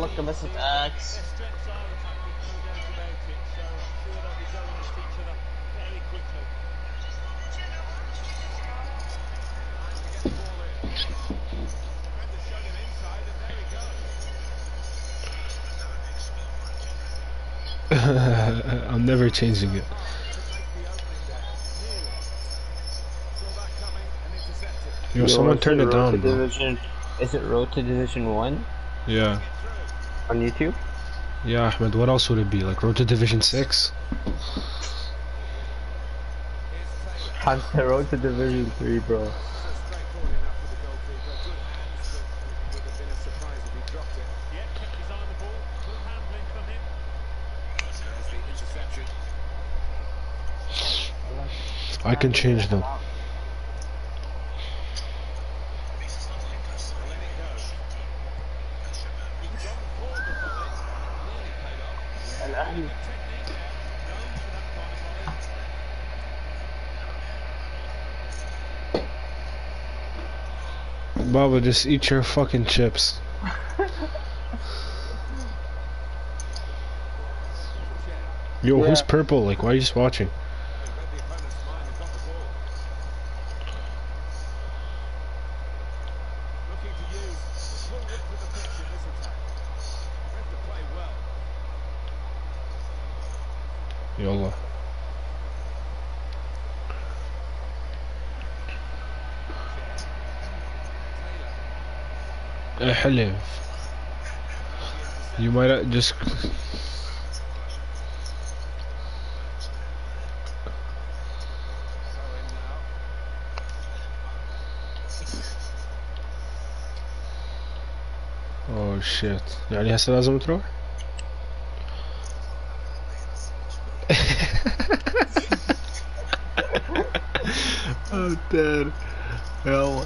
look a message X. I'm never changing it. Yo, Yo someone turn it down, bro. Division, is it road to Division 1? Yeah on YouTube? Yeah, Ahmed, what else would it be? Like Road to Division 6? On the Road to Division 3, bro. I can change them. Baba, just eat your fucking chips. Yo, who's purple? Like, why are you just watching? Yallah. احلف You might just Oh shit يعني هسه لازم تروح؟ Oh dead يلا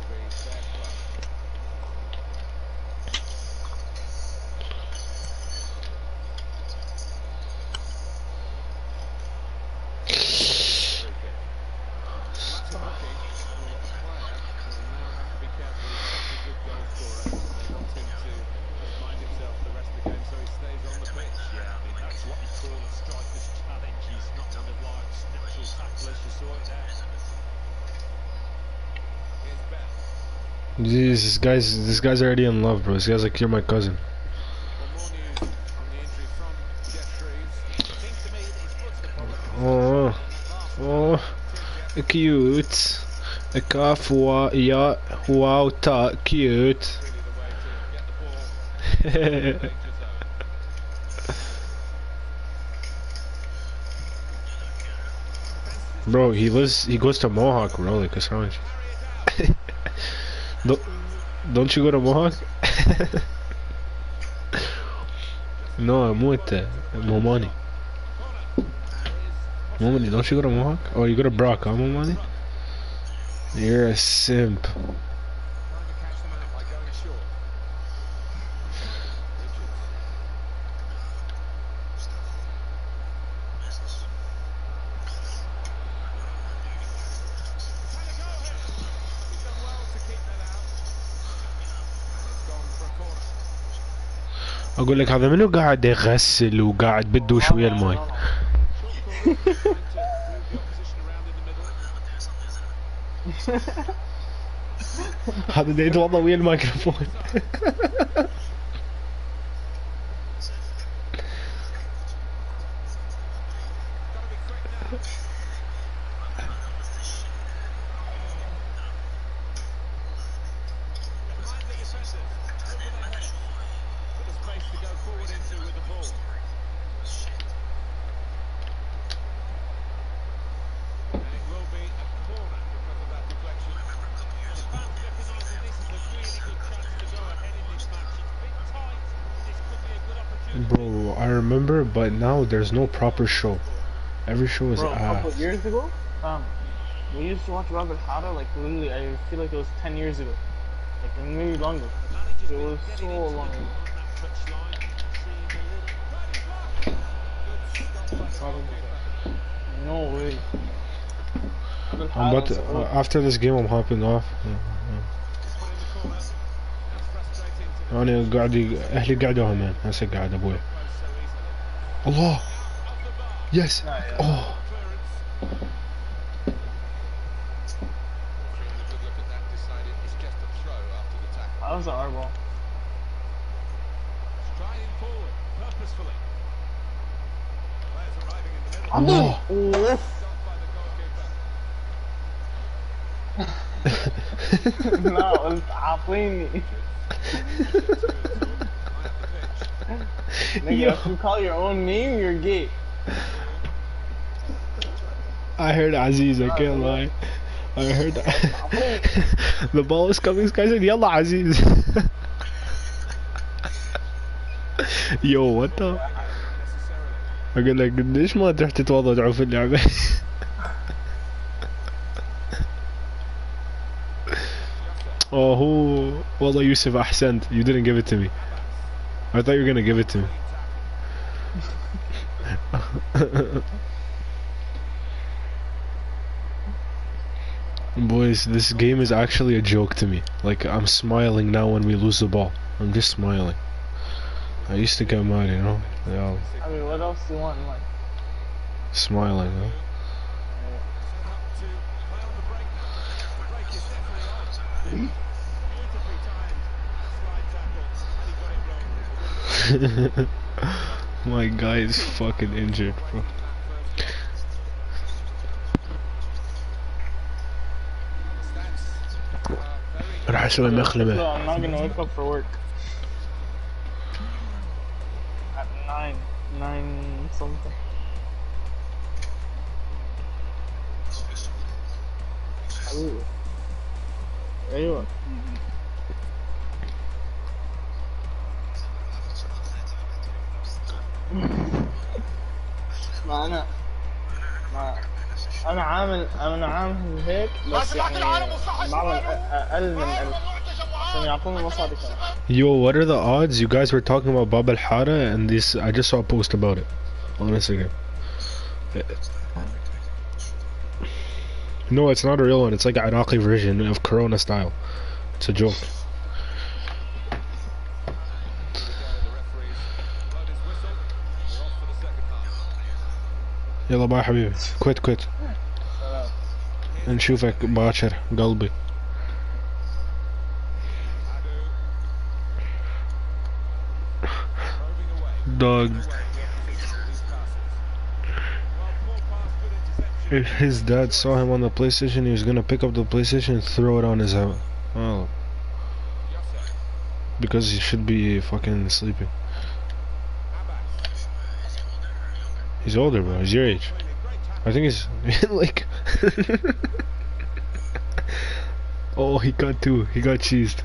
Jeez, this guy's this guy's already in love, bro. This guy's like you're my cousin. Oh, oh, oh cute. A calf, wow, yeah, wow, ta, cute. bro, he lives. He goes to Mohawk, bro. Like, what's wrong? Don't you go to Mohawk? no, I'm with uh, Momani. Momani, don't you go to Mohawk? Oh, you go to Brock, huh, Momani? You're a simp. أقول لك هذا منو؟ قاعد يغسل وقاعد بده شوية الماي. هذا اللي يتوضا ويا الميكروفون. Bro, I remember, but now there's no proper show. Every show is Bro, a couple ass. years ago, um, we used to watch Bab al Hara like literally. I feel like it was ten years ago, like maybe longer. It was so long ago. No way. I'm about to, uh, after this game I'm hopping off. انا قاعد اهلي قاعدة همان هسه قاعد ابوي الله يس Nah, yeah. اوه Taking a good look at that, decided it's just a throw after the tackle. That was an R ball. Striding forward, purposefully. Players arriving in the middle. الله Oof. Stopped by the goalkeeper. لا قلت عاطيني. Nigga, if you call your own name, you're gay. I heard Aziz I can't lie I heard the ball is coming this guy said يلا Aziz Yo what the أقول لك قديش ما تروح تتوضع في اللعبة Oh, who? Wallah, Yusuf Ahsant. You didn't give it to me. I thought you were going to give it to me. Boys, this game is actually a joke to me. Like, I'm smiling now when we lose the ball. I'm just smiling. I used to get mad, you know? Yeah. I mean, what else do you want in life? Smiling, huh? My guy is fucking injured, bro. راح اسوي So مخلبة I'm not gonna wake up for work. At nine, nine something. حبيبي. ايوه ما انا ما انا عامل انا عامل هيك بس يعني بعمل أ- اقل من ألف عشان يعطوني مصاري كمان Yo, what are the odds? You guys were talking about Bab al Hara, and this I just saw a post about it on Instagram. No, it's not a real one. It's like an Iraqi version of Corona style. It's a joke. يلا باي حبيبي كويت كويت نشوفك باكر قلبي Dog. If his dad saw him on the PlayStation, he was gonna pick up the PlayStation and throw it on his head. Oh. Because he should be fucking sleeping. He's older, bro. He's your age. I think he's like. oh, he got two. He got cheesed.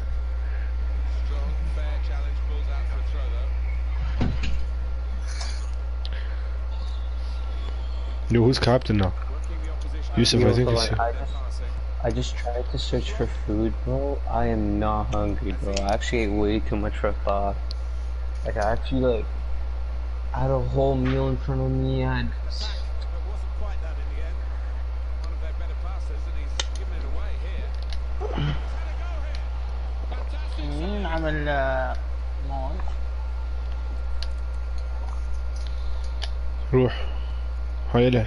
Yo, who's captain now? Working the opposition. Yusuf, Yo, I think so, he's. like, I just, I just tried to search for food, bro. I am not hungry, bro. I actually ate way too much for five. Like, I actually, like, I had a whole meal in front of me. I had But it wasn't quite that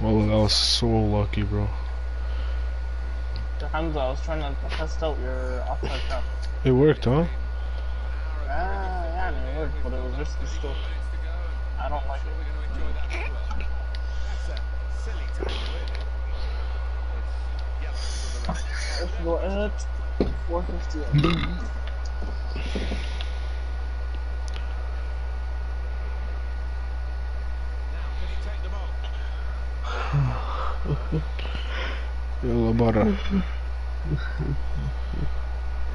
Well, that was so lucky, bro. Hamza, I was trying to test out your offside trap. It worked, huh? Ah, yeah, I mean, it worked, but it was risky still. I don't like it. Let's go at 450. يلا برا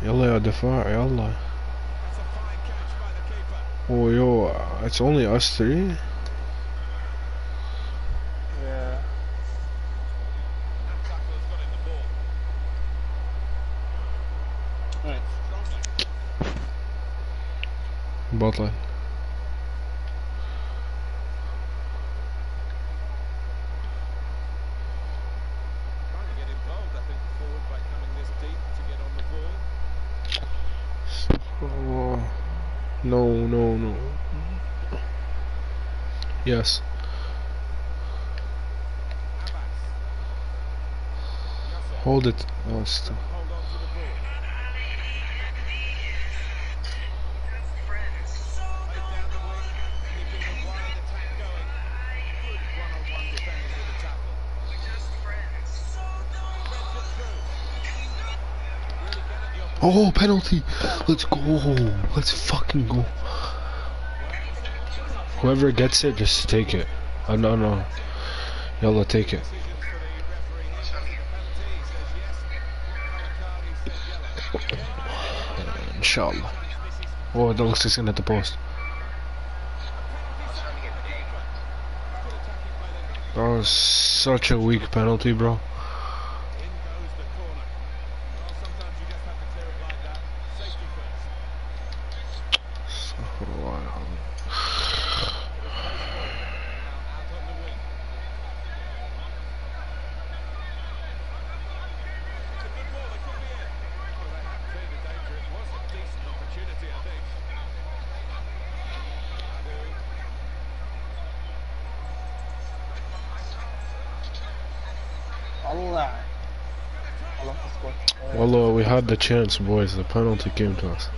يلا يا دفاع يلا Oh yo, it's only us three? No, no, no. Yes. Hold it. Oh, Oh, penalty! Let's go! Let's fucking go! Whoever gets it, just take it. Oh, no, no. Yalla, take it. Decisions for the referee here. The penalty says yes. Khalid says yellow. Inshallah. Oh, that looks like it's gonna the post. That was such a weak penalty, bro. In goes the corner. Well, sometimes you just have to clear it like that. Safety first. Now out on the wing. It's a good ball. They could be in. Well, they have cleared the danger. It was a decent opportunity, I think. Adu. Allah. Allah we had the chance, boys. The penalty came to us. way.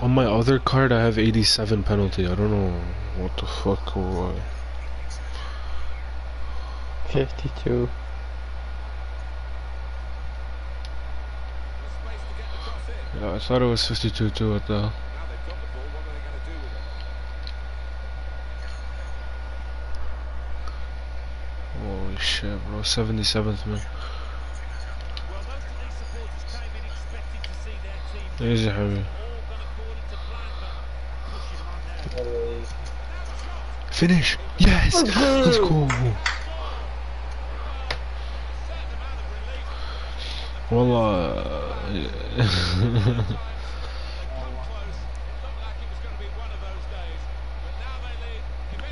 On my other card, I have 87 penalty. I don't know what the fuck. Why. 52. There's space to get the cross in. Yeah, I thought it was 52 too. What the? hell? Now they've got the ball. What are they going to it? Holy shit, bro. 77th man. Well, most of these supporters came in expecting to see their team Easy, Harry. all gone according to plan, but pushing on now. Finish. Yes. Let's go. Well, uh,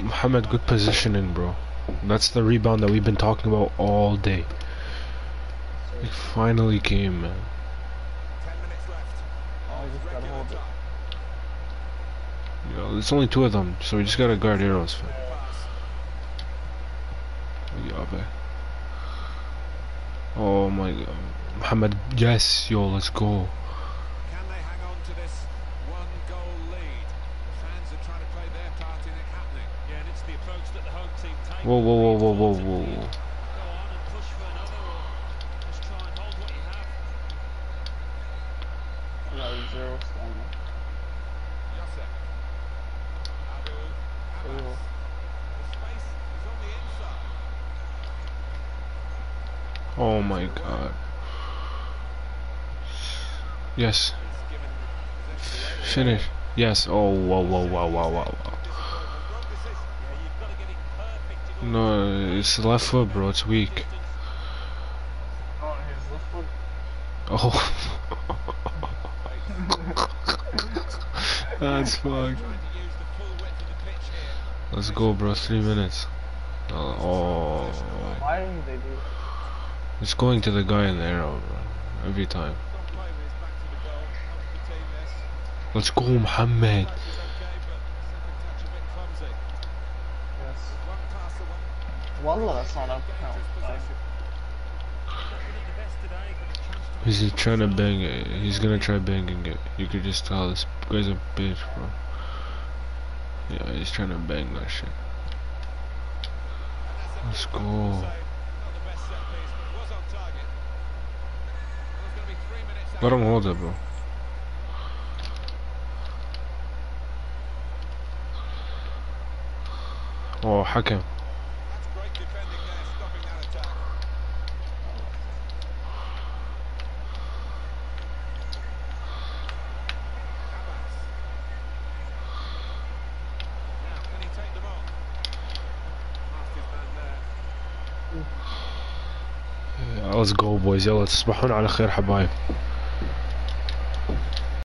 Muhammad, good positioning, bro. That's the rebound that we've been talking about all day. It finally came, man. You know, it's only two of them, so we just gotta guard arrows. Yeah. Oh my god. Muhammad, yes, yo, let's go. Can they hang on to this one goal lead? The fans are trying to play their part in it happening. Yeah, and it's the approach that the home team take. Whoa, whoa, whoa, whoa, whoa, whoa. Go on and push for another, or just try and hold what you have. yeah, zero stamina. Yosef. Adu. Abbas. Ooh. The space is on the inside. Oh my god. Yes, He's given possession away. finish. Yes, oh, whoa, whoa, whoa, whoa, whoa, whoa. Wrong decision. Yeah, you've got to get it perfect in order No, it's the left foot, bro, it's weak. Oh, his left foot. That's fucked. Trying to use the full width of the pitch here. Let's go, bro, three minutes. Uh, oh. Why didn't they do It's going to the guy in the arrow, bro. Every time. Let's go, Mohammed. Wallah. He's trying to bang it. He's gonna try banging it. You could just tell this guy's a bitch, bro. Yeah, he's trying to bang that shit. Let's go. Let him hold it, bro. There. Let's go boys يلا تصبحون على خير حبايب